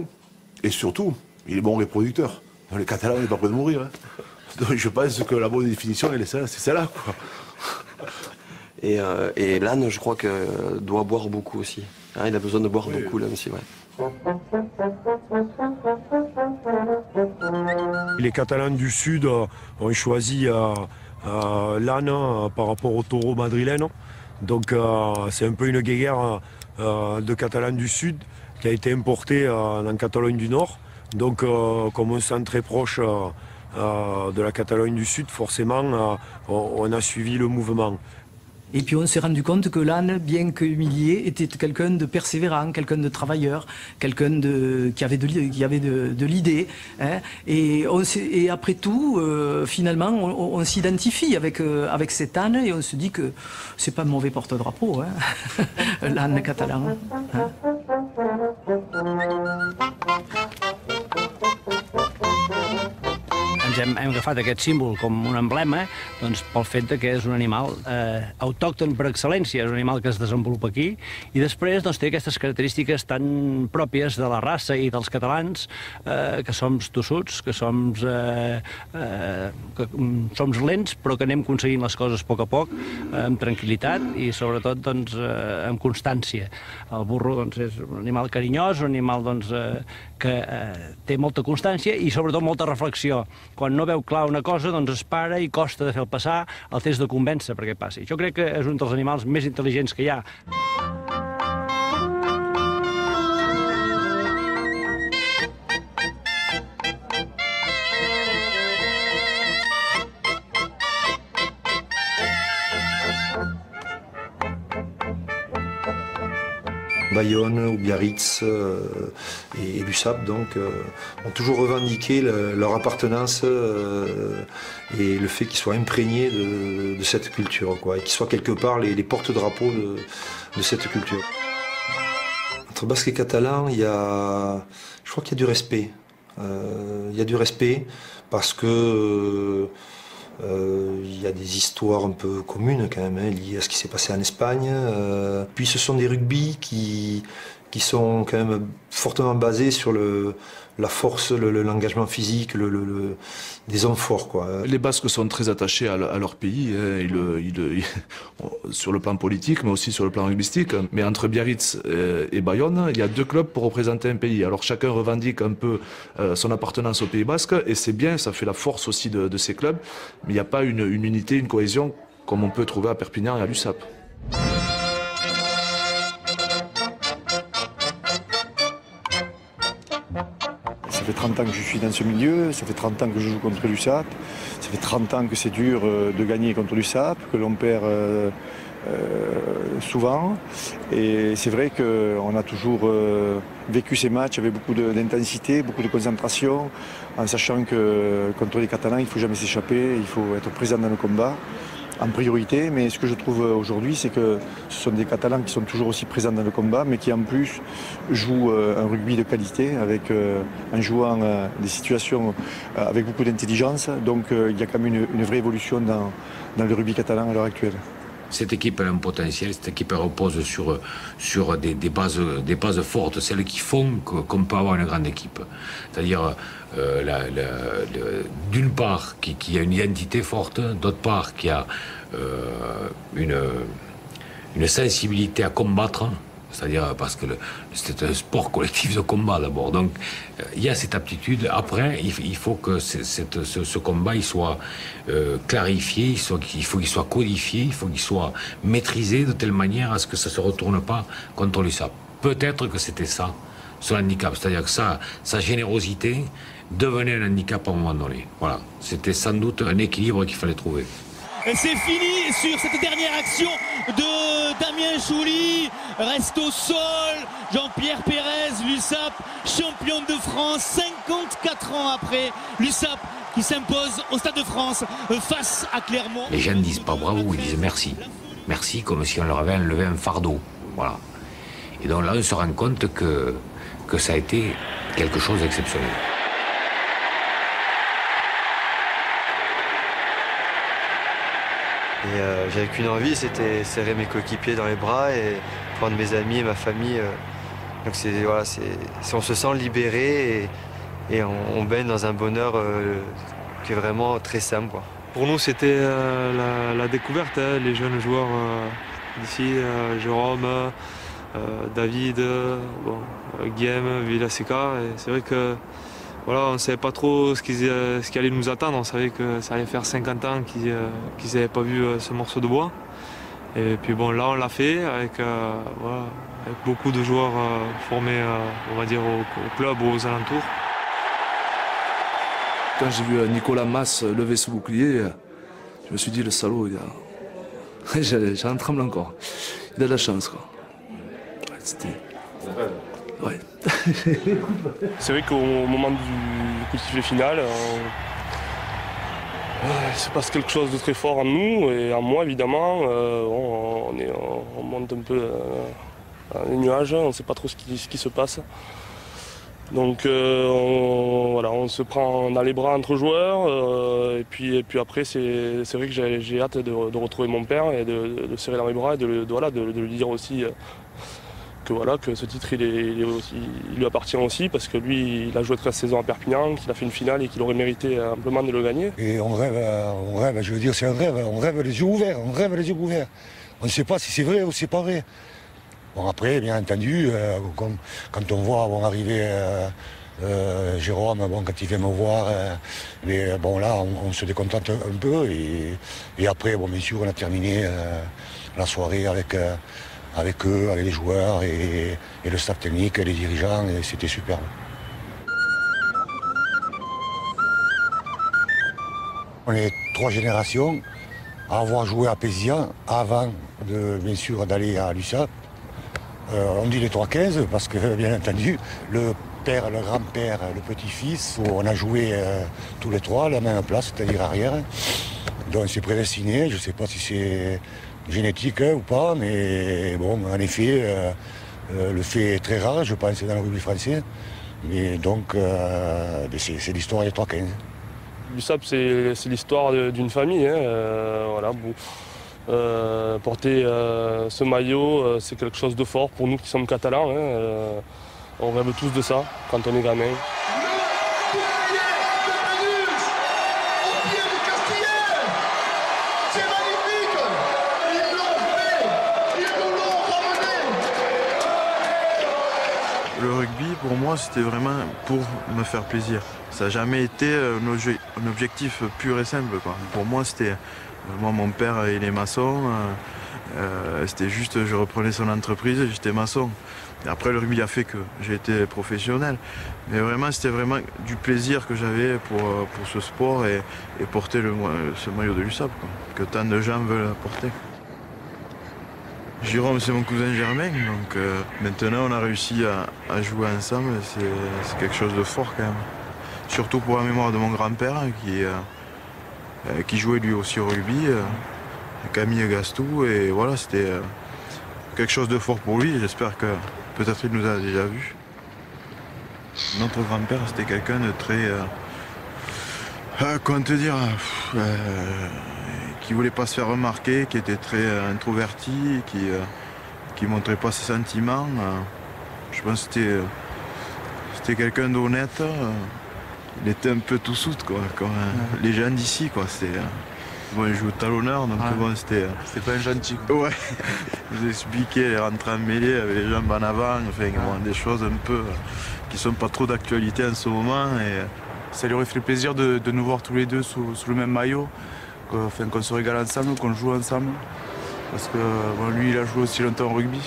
Et surtout, il est bon reproducteur. Dans les Catalans, n'est pas prêt de mourir. hein. Donc je pense que la bonne définition, elle est celle- c'est celle-là. quoi. Et, euh, et l'âne, je crois que doit boire beaucoup aussi. Hein, il a besoin de boire beaucoup, l'âne aussi, ouais. Les Catalans du Sud euh, ont choisi euh, euh, l'âne euh, par rapport au taureau madrilène. Donc euh, c'est un peu une guéguerre euh, de Catalans du Sud qui a été importée euh, en Catalogne du Nord. Donc euh, comme on se sent très proche euh, de la Catalogne du Sud, forcément on, a suivi le mouvement. Et puis on s'est rendu compte que l'âne, bien que humilié, était quelqu'un de persévérant, quelqu'un de travailleur, quelqu'un de, qui avait de, l'idée. Hein. Et, après tout, finalement, on, s'identifie avec, avec cet âne et on se dit que c'est pas un mauvais porte-drapeau, hein, l'âne catalan. Hein. ごめんね。Ens hem, hem agafat aquest símbol com un emblema doncs, pel fet que és un animal eh, autòcton per excel·lència, és un animal que es desenvolupa aquí, i després doncs, té aquestes característiques tan pròpies de la raça i dels catalans, eh, que som tossuts, que som, eh, eh, que som lents, però que anem aconseguint les coses a poc a poc, eh, amb tranquil·litat i sobretot doncs, eh, amb constància. El burro doncs, és un animal carinyós, un animal doncs, eh, que eh, té molta constància i sobretot molta reflexió. Quan no veu clar una cosa, doncs es para i costa de fer el passar el test de convèncer perquè passi. Jo crec que és un dels animals més intel·ligents que hi ha. Bayonne ou Biarritz euh, et, l'USAP donc, euh, ont toujours revendiqué leur appartenance euh, et le fait qu'ils soient imprégnés de, cette culture, et qu'ils soient quelque part les, porte-drapeaux de, cette culture. Entre basque et catalan, il y a, je crois qu'il y a du respect. il y a du respect parce que euh, il y a des histoires un peu communes quand même, hein, liées à ce qui s'est passé en Espagne. Euh, puis ce sont des rugby qui, qui sont quand même fortement basés sur le, la force, l'engagement physique, des hommes forts. Quoi. Les Basques sont très attachés à, leur pays, hein, sur le plan politique, mais aussi sur le plan rugbystique. Mais entre Biarritz et Bayonne, il y a deux clubs pour représenter un pays. Alors chacun revendique un peu euh, son appartenance au Pays Basque, et c'est bien, ça fait la force aussi de, ces clubs, mais il n'y a pas une, une unité, une cohésion comme on peut trouver à Perpignan et à l'USAP. Fait 30 ans que je suis dans ce milieu, ça fait 30 ans que je joue contre l'USAP, ça fait 30 ans que c'est dur euh, de gagner contre l'USAP, que l'on perd euh, euh, souvent. Et c'est vrai qu'on a toujours vécu ces matchs avec beaucoup d'intensité, beaucoup de concentration, en sachant que contre les Catalans, il ne faut jamais s'échapper, il faut être présent dans le combat en priorité, mais ce que je trouve aujourd'hui, c'est que ce sont des Catalans qui sont toujours aussi présents dans le combat, mais qui en plus jouent euh, un rugby de qualité, avec, euh, en jouant euh, des situations avec beaucoup d'intelligence. Donc il y a quand même une, vraie évolution dans le rugby catalan à l'heure actuelle. Cette équipe a un potentiel, cette équipe repose sur, sur des, bases, des bases fortes, celles qui font qu'on peut avoir une grande équipe. C'est-à-dire, euh, d'une part, qui, a une identité forte, d'autre part, qui a euh, une, une sensibilité à combattre, c'est-à-dire parce que c'est un sport collectif de combat d'abord. Donc il y a cette aptitude. Après, il, faut que ce, combat il soit euh, clarifié, il, faut qu'il soit codifié, il faut qu'il soit maîtrisé de telle manière à ce que ça ne se retourne pas contre l'USAP. Peut-être que c'était ça, son handicap. C'est-à-dire que sa générosité devenait un handicap à un moment donné. Voilà. C'était sans doute un équilibre qu'il fallait trouver. C'est fini sur cette dernière action de Damien Chouli. Reste au sol. Jean-Pierre Pérez, l'USAP, champion de France 54 ans après. L'USAP qui s'impose au Stade de France face à Clermont. Les gens ne disent pas bravo, ils disent merci. Merci comme si on leur avait enlevé un fardeau. Voilà. Et donc là, on se rend compte que, que ça a été quelque chose d'exceptionnel. Euh, j'avais qu'une envie, c'était serrer mes coéquipiers dans les bras et prendre mes amis et ma famille. Euh. On se sent libéré et, on, baigne dans un bonheur euh, qui est vraiment très simple. Pour nous, c'était la, découverte, hein, les jeunes joueurs d'ici, Jérôme, David, Guillaume, Villaseca. C'est voilà, on ne savait pas trop ce qui, euh, ce qui, allait nous attendre. On savait que ça allait faire 50 ans qu'ils n'avaient euh, pas vu euh, ce morceau de bois. Et puis bon, là, on l'a fait avec, beaucoup de joueurs formés, on va dire, au, club ou aux alentours. Quand j'ai vu Nicolas Mass lever ce bouclier, je me suis dit, le salaud, J'en tremble encore. Il a de la chance, quoi. C'était. Ouais. C'est vrai qu'au moment du coup de sifflet final, euh, il se passe quelque chose de très fort en nous et en moi évidemment. Euh, on, est- on monte un peu euh, dans les nuages, on ne sait pas trop ce qui, ce qui se passe. Donc euh, on, voilà, on se prend dans les bras entre joueurs euh, et, puis, et puis après c'est vrai que j'ai hâte de, de retrouver mon père et de, de serrer dans mes bras et de, voilà, de, lui dire aussi euh, que, voilà, que ce titre il, est- lui appartient aussi parce que lui il a joué 13 saisons à Perpignan, qu'il a fait une finale et qu'il aurait mérité amplement de le gagner. Et on rêve, euh, on rêve, je veux dire, c'est un rêve, on rêve les yeux ouverts, on rêve les yeux ouverts. On ne sait pas si c'est vrai ou c'est pas vrai. Bon après, bien entendu, euh, quand on voit arriver euh, euh, Jérôme, bon, quand il vient me voir, euh, mais euh, bon là, on, se décontente un, peu. Et, et après, bon, bien sûr, on a terminé euh, la soirée avec, euh, avec eux, avec les joueurs et, le staff technique, et les dirigeants, et c'était superbe. On est trois générations à avoir joué à Pézian avant, bien sûr, d'aller à l'USAP. Euh, on dit les 3-15 parce que, bien entendu, le père, le grand-père, le petit-fils, on a joué euh, tous les trois à la même place, c'est-à-dire arrière. Donc c'est prédestiné, je ne sais pas si c'est génétique hein, ou pas, mais bon, en effet, euh, euh, le fait est très rare, je pense, dans le rugby français. Mais donc, euh, c'est l'histoire des 3-15. L'USAP, c'est c'est l'histoire d'une famille. hein, voilà, porter ce maillot, c'est quelque chose de fort pour nous qui sommes catalans. hein, on rêve tous de ça quand on est gamin. Le rugby, pour moi, c'était vraiment pour me faire plaisir. Ça n'a jamais été euh, un, obje- un objectif pur et simple. Pour moi, c'était. euh, Moi, mon père, il est maçon. euh, euh, c'était juste, je reprenais son entreprise et j'étais maçon. Après, le rugby a fait que j'ai été professionnel. Mais vraiment, c'était vraiment du plaisir que j'avais pour, euh, pour ce sport et, porter ce maillot de l'USAP, que tant de gens veulent porter. Jérôme, c'est mon cousin germain, donc euh, maintenant on a réussi à, à jouer ensemble, c'est quelque chose de fort quand même. Surtout pour la mémoire de mon grand-père qui, euh, euh, qui jouait lui aussi au rugby, euh, Camille Gastou, et voilà, c'était euh, quelque chose de fort pour lui, j'espère que peut-être il nous a déjà vus. Notre grand-père, c'était quelqu'un de très... euh, comment te dire qui voulait pas se faire remarquer, qui était très euh, introverti, qui euh, qui montrait pas ses sentiments. euh. je pense que c'était c'était quelqu'un d'honnête. il était un peu tout soute quoi, comme euh, les gens d'ici quoi. C'était bon, il joue au talonneur donc Ouais. bon c'était. C'était pas un gentil. Ouais. Vous expliquez les rentrées en mêlée avec les jambes en avant, enfin bon, des choses un peu qui sont pas trop d'actualité en ce moment et. Ça lui aurait fait plaisir de, de nous voir tous les deux sous, sous le même maillot, qu'on enfin, se régale ensemble, qu'on joue ensemble. Parce que bon, lui, il a joué aussi longtemps au rugby.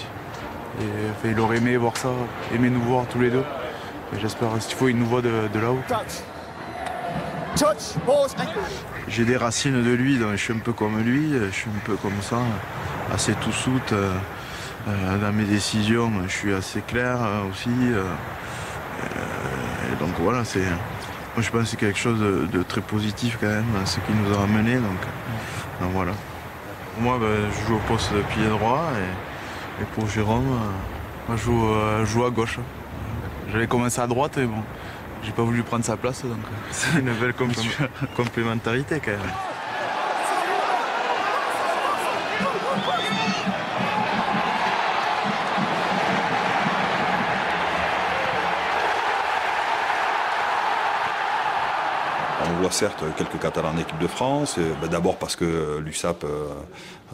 Et enfin, il aurait aimé voir ça, aimé nous voir tous les deux. Et J'espère qu'il faut il nous voit de, de là-haut. J'ai des racines de lui, donc je suis un peu comme lui, je suis un peu comme ça, assez tout soute euh, euh, dans mes décisions, je suis assez clair euh, aussi. euh, euh, et donc voilà, c'est, moi je pense que c'est quelque chose de, de très positif quand même, ce qui nous a ramené. Donc, donc voilà. Moi, ben, je joue au poste de pied droit et, et pour Jérôme, euh, Moi, je joue, euh, je joue à gauche. J'allais commencer à droite, mais bon, j'ai pas voulu prendre sa place. Donc... c'est une belle complé- complémentarité quand même. Voit certes quelques Catalans en équipe de France, euh, bah, d'abord parce que l'USAP euh,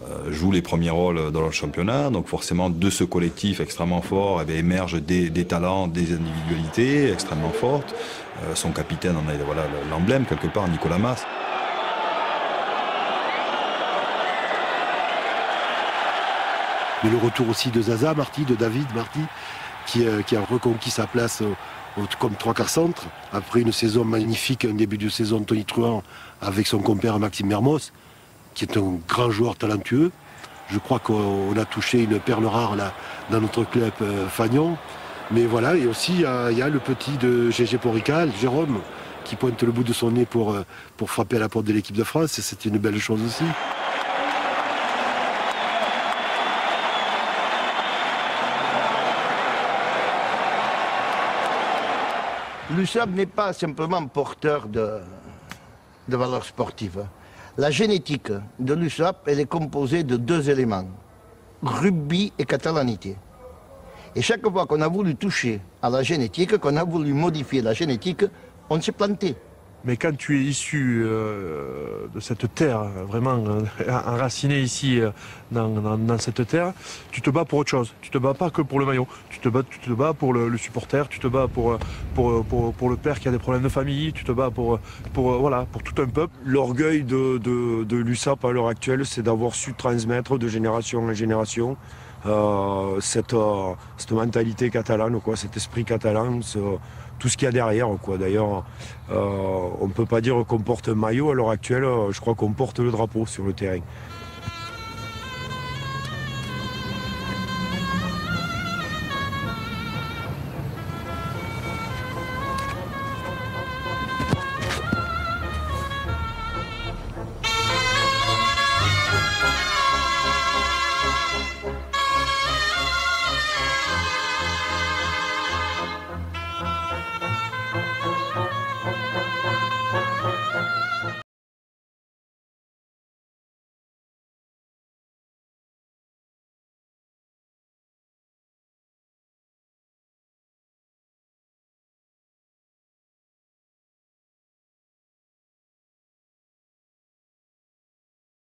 euh, joue les premiers rôles dans le championnat, donc forcément de ce collectif extrêmement fort eh émergent des, talents, des individualités extrêmement fortes. Euh, son capitaine en est voilà, l'emblème quelque part, Nicolas Mas. Mais le retour aussi de Zaza, Marty, de David, Marty, qui, euh, qui a reconquis sa place comme trois quarts centre, après une saison magnifique, un début de saison Tony Truant avec son compère Maxime Mermos, qui est un grand joueur talentueux. Je crois qu'on a touché une perle rare là, dans notre club euh, Fagnon. Mais voilà, et aussi il y, a- le petit de GG Porical, Jérôme, qui pointe le bout de son nez pour, euh, pour frapper à la porte de l'équipe de France. C'est une belle chose aussi. L'USAP n'est pas simplement porteur de, de valeurs sportives. La génétique de l'USAP, est composée de deux éléments, rugby et catalanité. Et chaque fois qu'on a voulu toucher à la génétique, qu'on a voulu modifier la génétique, on s'est planté. Mais quand tu es issu euh, de cette terre, vraiment euh, enraciné ici euh, dans, dans- dans cette terre, tu te bats pour autre chose. Tu te bats pas que pour le maillot. Tu te bats, tu te bats pour le, le supporter, tu te bats pour, euh, pour, euh, pour, pour le père qui a des problèmes de famille, tu te bats pour, euh, pour, voilà, pour tout un peuple. L'orgueil de, de, de l'USAP à l'heure actuelle, c'est d'avoir su transmettre de génération en génération cette, cette mentalité catalane, quoi, cet esprit catalan, ce- tout ce qu'il y a derrière. quoi. D'ailleurs, euh, on ne peut pas dire qu'on porte un maillot à l'heure actuelle, je crois qu'on porte le drapeau sur le terrain.